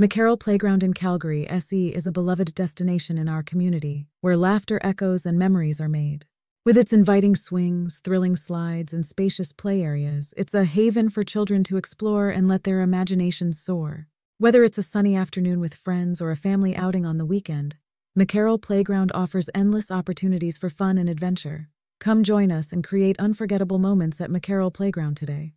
McKerrell Playground in Calgary, SE is a beloved destination in our community, where laughter echoes and memories are made. With its inviting swings, thrilling slides, and spacious play areas, it's a haven for children to explore and let their imaginations soar. Whether it's a sunny afternoon with friends or a family outing on the weekend, McKerrell Playground offers endless opportunities for fun and adventure. Come join us and create unforgettable moments at McKerrell Playground today.